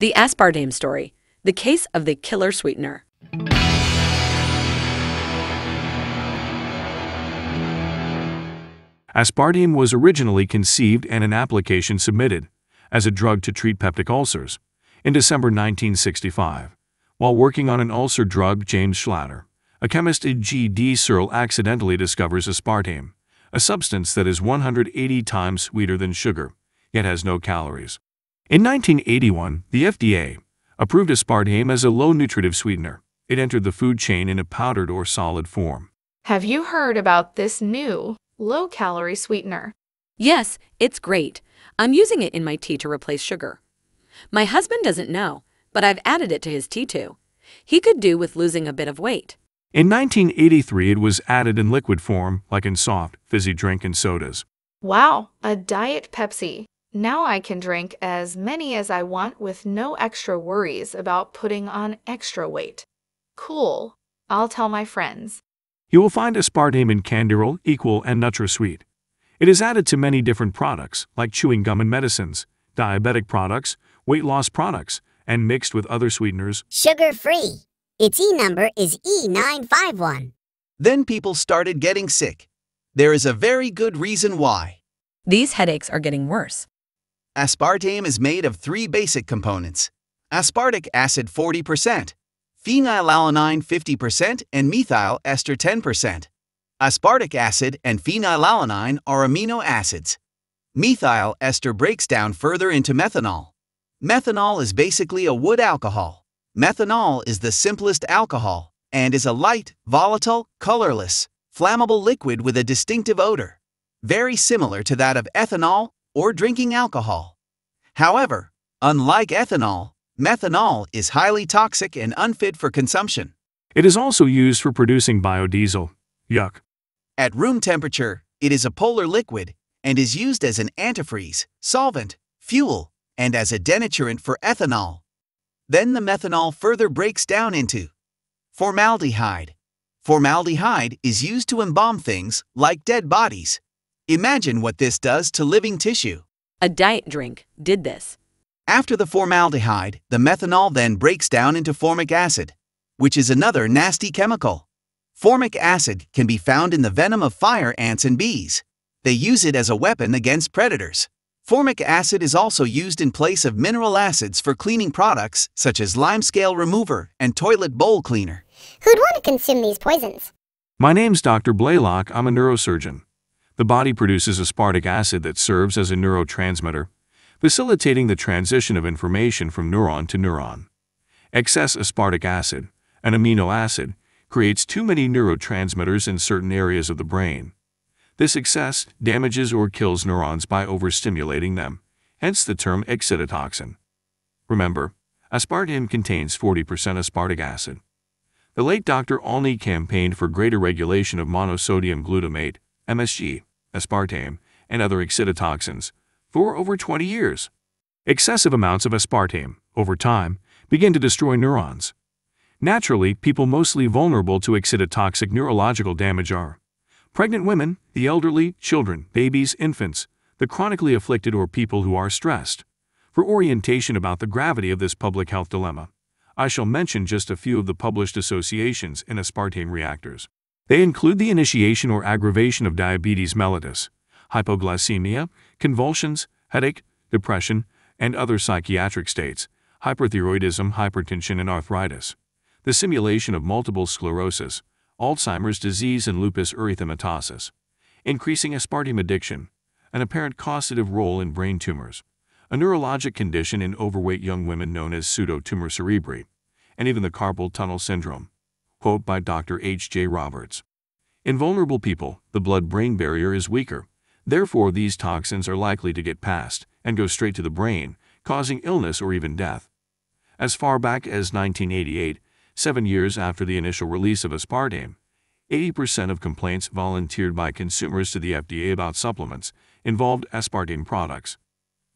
The Aspartame Story The Case of the Killer Sweetener. Aspartame was originally conceived and an application submitted as a drug to treat peptic ulcers in December 1965. While working on an ulcer drug, James Schlatter, a chemist at GD Searle, accidentally discovers aspartame, a substance that is 180 times sweeter than sugar, yet has no calories. In 1981, the FDA approved aspartame as a low nutritive sweetener. It entered the food chain in a powdered or solid form. Have you heard about this new low calorie sweetener? Yes, it's great. I'm using it in my tea to replace sugar. My husband doesn't know, but I've added it to his tea too. He could do with losing a bit of weight. In 1983, it was added in liquid form, like in soft, fizzy drink and sodas. Wow, a Diet Pepsi. Now I can drink as many as I want with no extra worries about putting on extra weight. Cool. I'll tell my friends. You will find aspartame in Canderel, Equal, and NutraSweet. It is added to many different products, like chewing gum and medicines, diabetic products, weight loss products, and mixed with other sweeteners. Sugar free. Its E number is E951. Then people started getting sick. There is a very good reason why. These headaches are getting worse. Aspartame is made of three basic components aspartic acid 40%, phenylalanine 50%, and methyl ester 10%. Aspartic acid and phenylalanine are amino acids. Methyl ester breaks down further into methanol. Methanol is basically a wood alcohol. Methanol is the simplest alcohol and is a light, volatile, colorless, flammable liquid with a distinctive odor, very similar to that of ethanol or drinking alcohol. However, unlike ethanol, methanol is highly toxic and unfit for consumption. It is also used for producing biodiesel. Yuck. At room temperature, it is a polar liquid and is used as an antifreeze, solvent, fuel, and as a denaturant for ethanol. Then the methanol further breaks down into formaldehyde. Formaldehyde is used to embalm things like dead bodies. Imagine what this does to living tissue. A diet drink did this. After the formaldehyde, the methanol then breaks down into formic acid, which is another nasty chemical. Formic acid can be found in the venom of fire ants and bees. They use it as a weapon against predators. Formic acid is also used in place of mineral acids for cleaning products such as limescale remover and toilet bowl cleaner. Who'd want to consume these poisons? My name's Dr. Blaylock. I'm a neurosurgeon. The body produces aspartic acid that serves as a neurotransmitter, facilitating the transition of information from neuron to neuron. Excess aspartic acid, an amino acid, creates too many neurotransmitters in certain areas of the brain. This excess damages or kills neurons by overstimulating them, hence the term excitotoxin. Remember, aspartame contains 40% aspartic acid. The late Dr. Olney campaigned for greater regulation of monosodium glutamate, MSG, aspartame, and other excitotoxins for over 20 years. Excessive amounts of aspartame, over time, begin to destroy neurons. Naturally, people mostly vulnerable to excitotoxic neurological damage are pregnant women, the elderly, children, babies, infants, the chronically afflicted, or people who are stressed. For orientation about the gravity of this public health dilemma, I shall mention just a few of the published associations in aspartame reactors. They include the initiation or aggravation of diabetes mellitus, hypoglycemia, convulsions, headache, depression, and other psychiatric states, hyperthyroidism, hypertension, and arthritis, the simulation of multiple sclerosis, Alzheimer's disease, and lupus erythematosus, increasing aspartame addiction, an apparent causative role in brain tumors, a neurologic condition in overweight young women known as pseudotumor cerebri, and even the carpal tunnel syndrome. Quote by Dr. H. J. Roberts. In vulnerable people, the blood-brain barrier is weaker. Therefore, these toxins are likely to get past and go straight to the brain, causing illness or even death. As far back as 1988, seven years after the initial release of aspartame, 80% of complaints volunteered by consumers to the FDA about supplements involved aspartame products.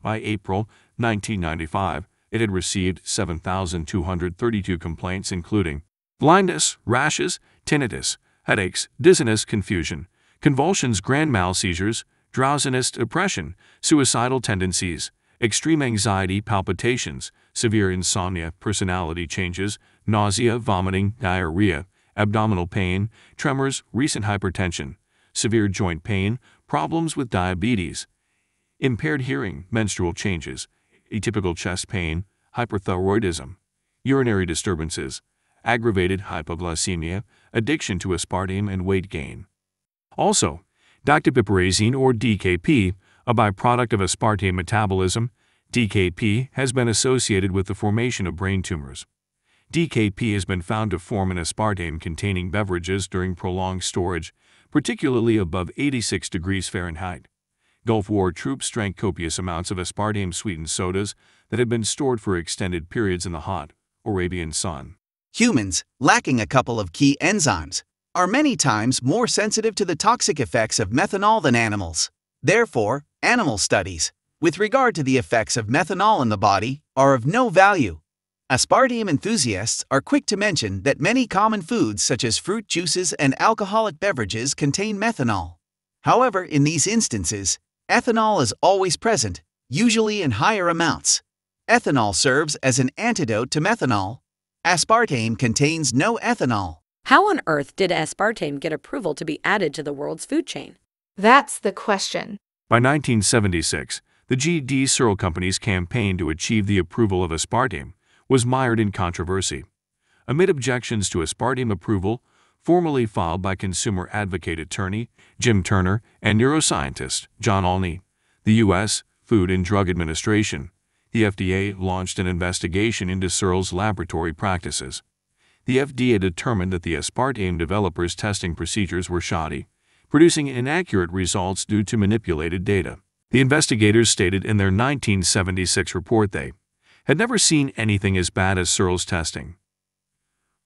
By April 1995, it had received 7,232 complaints including blindness, rashes, tinnitus, headaches, dizziness, confusion, convulsions, grand mal seizures, drowsiness, depression, suicidal tendencies, extreme anxiety, palpitations, severe insomnia, personality changes, nausea, vomiting, diarrhea, abdominal pain, tremors, recent hypertension, severe joint pain, problems with diabetes, impaired hearing, menstrual changes, atypical chest pain, hyperthyroidism, urinary disturbances, aggravated hypoglycemia, addiction to aspartame, and weight gain. Also, Diketopiperazine or DKP, a byproduct of aspartame metabolism, DKP has been associated with the formation of brain tumors. DKP has been found to form in aspartame-containing beverages during prolonged storage, particularly above 86 degrees Fahrenheit. Gulf War troops drank copious amounts of aspartame-sweetened sodas that had been stored for extended periods in the hot Arabian sun. Humans, lacking a couple of key enzymes, are many times more sensitive to the toxic effects of methanol than animals. Therefore, animal studies, with regard to the effects of methanol in the body, are of no value. Aspartame enthusiasts are quick to mention that many common foods such as fruit juices and alcoholic beverages contain methanol. However, in these instances, ethanol is always present, usually in higher amounts. Ethanol serves as an antidote to methanol. Aspartame contains no ethanol. How on earth did aspartame get approval to be added to the world's food chain? That's the question. By 1976, the GD Searle Company's campaign to achieve the approval of aspartame was mired in controversy. Amid objections to aspartame approval, formally filed by consumer advocate attorney Jim Turner and neuroscientist John Olney, the U.S. Food and Drug Administration, the FDA launched an investigation into Searle's laboratory practices. The FDA determined that the aspartame developers' testing procedures were shoddy, producing inaccurate results due to manipulated data. The investigators stated in their 1976 report they had never seen anything as bad as Searle's testing.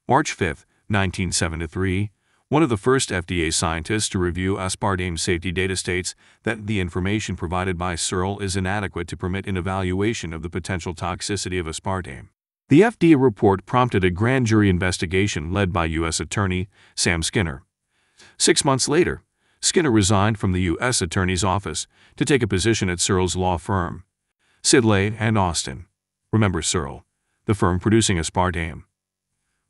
March 5, 1973, one of the first FDA scientists to review aspartame safety data states that the information provided by Searle is inadequate to permit an evaluation of the potential toxicity of aspartame. The FDA report prompted a grand jury investigation led by U.S. Attorney Sam Skinner. Six months later, Skinner resigned from the U.S. Attorney's office to take a position at Searle's law firm, Sidley and Austin. Remember Searle, the firm producing aspartame.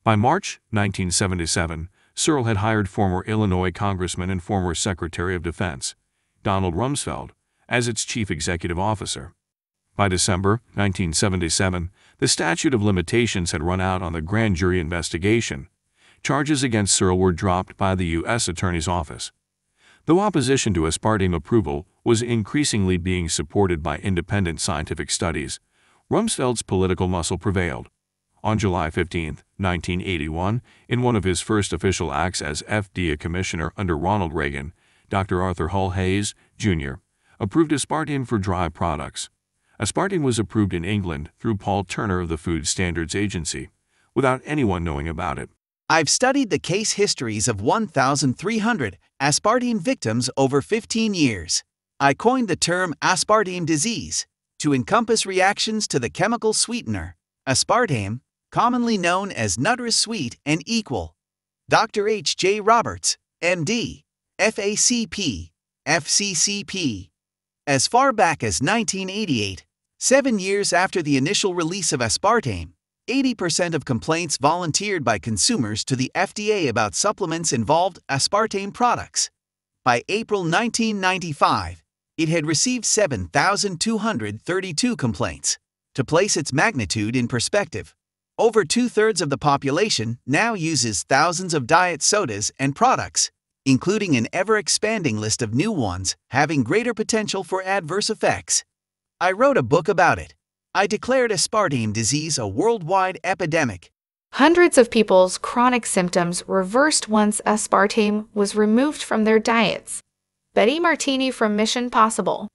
By March 1977, Searle had hired former Illinois Congressman and former Secretary of Defense, Donald Rumsfeld, as its chief executive officer. By December 1977, the statute of limitations had run out on the grand jury investigation. Charges against Searle were dropped by the U.S. Attorney's Office. Though opposition to aspartame approval was increasingly being supported by independent scientific studies, Rumsfeld's political muscle prevailed. On July 15, 1981, in one of his first official acts as FDA commissioner under Ronald Reagan, Dr. Arthur Hull Hayes, Jr., approved aspartame for dry products. Aspartame was approved in England through Paul Turner of the Food Standards Agency, without anyone knowing about it. I've studied the case histories of 1,300 aspartame victims over 15 years. I coined the term aspartame disease to encompass reactions to the chemical sweetener, aspartame, commonly known as NutraSweet and Equal. Dr. H. J. Roberts, MD, FACP, FCCP. As far back as 1988, seven years after the initial release of aspartame, 80% of complaints volunteered by consumers to the FDA about supplements involved aspartame products. By April 1995, it had received 7,232 complaints. To place its magnitude in perspective, over two thirds of the population now uses thousands of diet sodas and products, including an ever expanding list of new ones having greater potential for adverse effects. I wrote a book about it. I declared aspartame disease a worldwide epidemic. Hundreds of people's chronic symptoms reversed once aspartame was removed from their diets. Betty Martini from Mission Possible.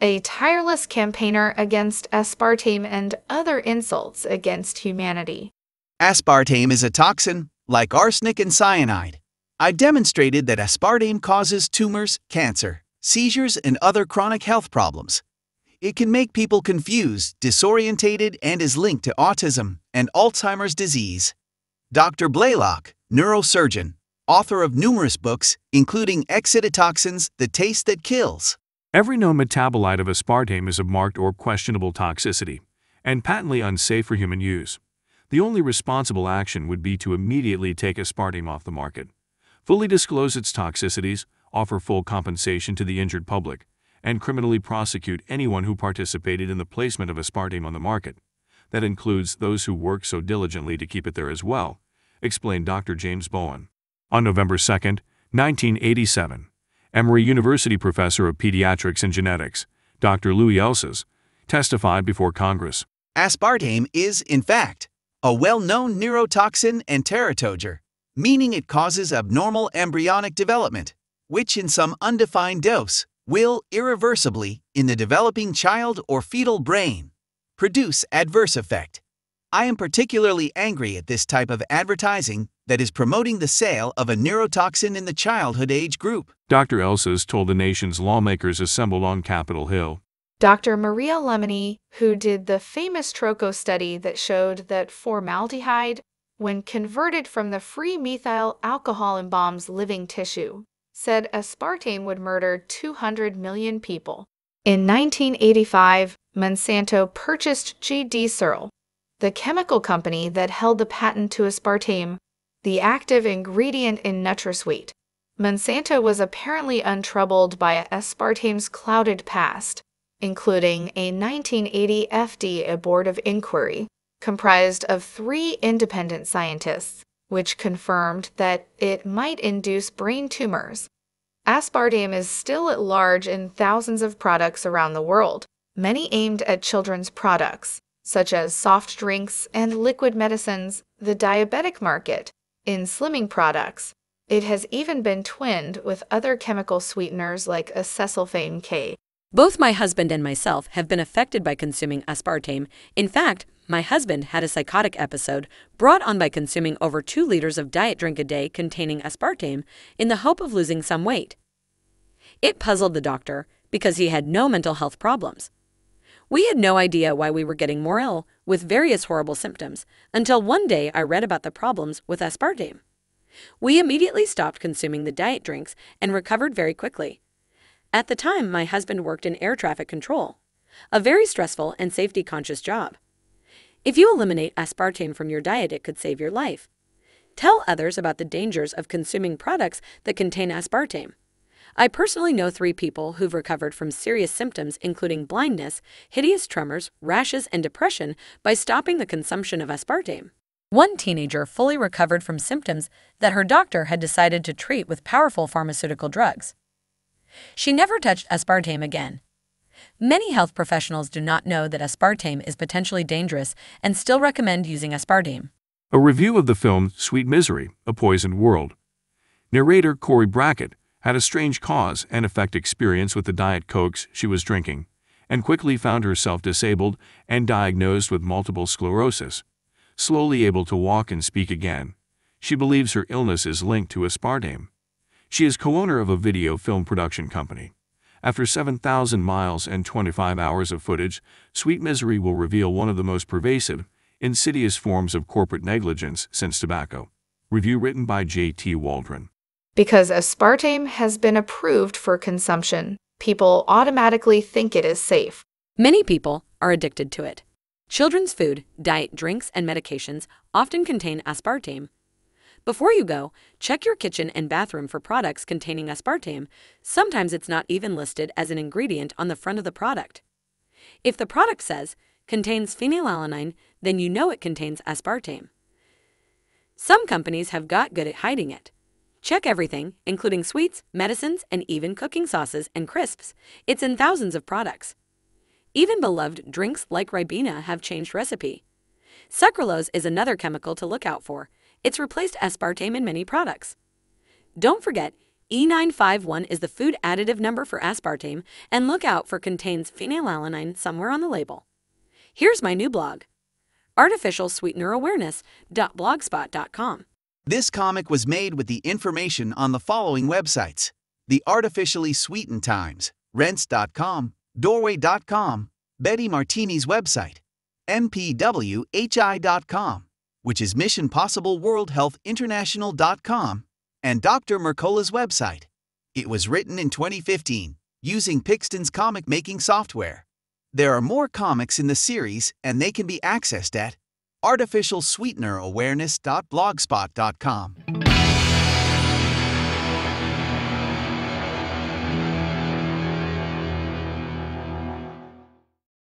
A tireless campaigner against aspartame and other insults against humanity. Aspartame is a toxin, like arsenic and cyanide. I demonstrated that aspartame causes tumors, cancer, seizures, and other chronic health problems. It can make people confused, disorientated, and is linked to autism and Alzheimer's disease. Dr. Blaylock, neurosurgeon, author of numerous books, including Excitotoxins The Taste That Kills. Every known metabolite of aspartame is of marked or questionable toxicity and patently unsafe for human use. The only responsible action would be to immediately take aspartame off the market, fully disclose its toxicities, offer full compensation to the injured public, and criminally prosecute anyone who participated in the placement of aspartame on the market. That includes those who work so diligently to keep it there as well, explained Dr. James Bowen. On November 2, 1987, Emory University professor of pediatrics and genetics, Dr. Louis Elsas, testified before Congress. Aspartame is, in fact, a well known neurotoxin and teratogen, meaning it causes abnormal embryonic development, which in some undefined dose will irreversibly, in the developing child or fetal brain, produce adverse effect. I am particularly angry at this type of advertising that is promoting the sale of a neurotoxin in the childhood age group. Dr. Elsas told the nation's lawmakers assembled on Capitol Hill. Dr. Maria Alemany, who did the famous Trocho study that showed that formaldehyde, when converted from the free methyl alcohol embalms living tissue, said aspartame would murder 200 million people. In 1985, Monsanto purchased G.D. Searle, the chemical company that held the patent to aspartame, the active ingredient in NutraSweet. Monsanto was apparently untroubled by aspartame's clouded past, including a 1980 FDA Board of Inquiry comprised of three independent scientists, which confirmed that it might induce brain tumors. Aspartame is still at large in thousands of products around the world, many aimed at children's products, such as soft drinks and liquid medicines, the diabetic market, in slimming products. It has even been twinned with other chemical sweeteners like acesulfame K. Both my husband and myself have been affected by consuming aspartame. In fact, my husband had a psychotic episode brought on by consuming over two liters of diet drink a day containing aspartame in the hope of losing some weight. It puzzled the doctor because he had no mental health problems. We had no idea why we were getting more ill with various horrible symptoms until one day I read about the problems with aspartame. We immediately stopped consuming the diet drinks and recovered very quickly. At the time, my husband worked in air traffic control, a very stressful and safety conscious job. If you eliminate aspartame from your diet, it could save your life. Tell others about the dangers of consuming products that contain aspartame. I personally know three people who've recovered from serious symptoms, including blindness, hideous tremors, rashes, and depression, by stopping the consumption of aspartame. One teenager fully recovered from symptoms that her doctor had decided to treat with powerful pharmaceutical drugs. She never touched aspartame again. Many health professionals do not know that aspartame is potentially dangerous and still recommend using aspartame. A review of the film Sweet Misery, A Poisoned World. Narrator Cori Brackett had a strange cause and effect experience with the Diet Cokes she was drinking, and quickly found herself disabled and diagnosed with multiple sclerosis. Slowly able to walk and speak again, she believes her illness is linked to aspartame. She is co-owner of a video film production company. After 7,000 miles and 25 hours of footage, Sweet Misery will reveal one of the most pervasive, insidious forms of corporate negligence since tobacco. Review written by J.T. Waldron. Because aspartame has been approved for consumption, people automatically think it is safe. Many people are addicted to it. Children's food, diet drinks, and medications often contain aspartame. Before you go, check your kitchen and bathroom for products containing aspartame. Sometimes it's not even listed as an ingredient on the front of the product. If the product says contains phenylalanine, then you know it contains aspartame. Some companies have got good at hiding it. Check everything, including sweets, medicines, and even cooking sauces and crisps. It's in thousands of products. Even beloved drinks like Ribena have changed recipe. Sucralose is another chemical to look out for. It's replaced aspartame in many products. Don't forget, E951 is the food additive number for aspartame, and look out for contains phenylalanine somewhere on the label. Here's my new blog, artificialsweetenerawareness.blogspot.com. This comic was made with the information on the following websites The Artificially Sweetened Times, Rense.com, Dorway.com, Betty Martini's website, MPWHI.com, which is Mission Possible World Health International.com, and Dr. Mercola's website. It was written in 2015. using Pixton's comic making software. There are more comics in the series, and they can be accessed at artificialsweetenerawareness.blogspot.com.